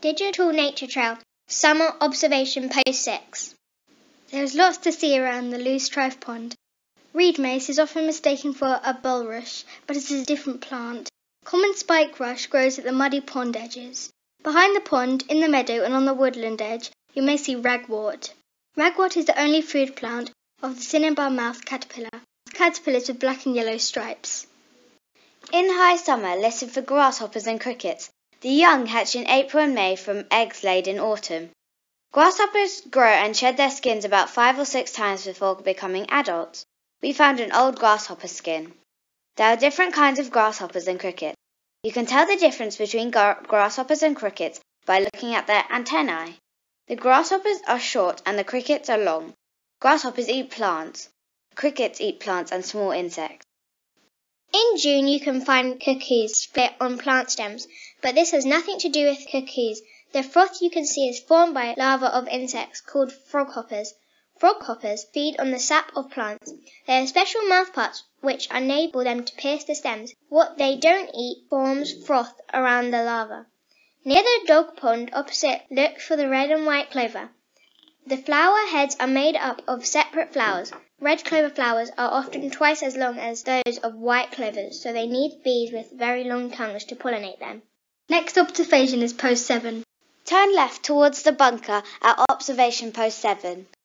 Digital Nature Trail, Summer Observation Post 6. There's lots to see around the loosestrife pond. Reed mace is often mistaken for a bulrush, but it is a different plant. Common spike rush grows at the muddy pond edges. Behind the pond, in the meadow, and on the woodland edge, you may see ragwort. Ragwort is the only food plant of the cinnabar moth caterpillar, caterpillars with black and yellow stripes. In high summer, listen for grasshoppers and crickets. The young hatch in April and May from eggs laid in autumn. Grasshoppers grow and shed their skins about five or six times before becoming adults. We found an old grasshopper skin. There are different kinds of grasshoppers and crickets. You can tell the difference between gra- grasshoppers and crickets by looking at their antennae. The grasshoppers are short and the crickets are long. Grasshoppers eat plants. Crickets eat plants and small insects. In June, you can find cuckoo spit on plant stems, but this has nothing to do with cuckoos. The froth you can see is formed by larvae of insects called froghoppers. Froghoppers feed on the sap of plants. They have special mouthparts which enable them to pierce the stems. What they don't eat forms froth around the larva. Near the dog pond opposite, look for the red and white clover. The flower heads are made up of separate flowers. Red clover flowers are often twice as long as those of white clovers, so they need bees with very long tongues to pollinate them. Next observation is post 7. Turn left towards the bunker at observation post 7.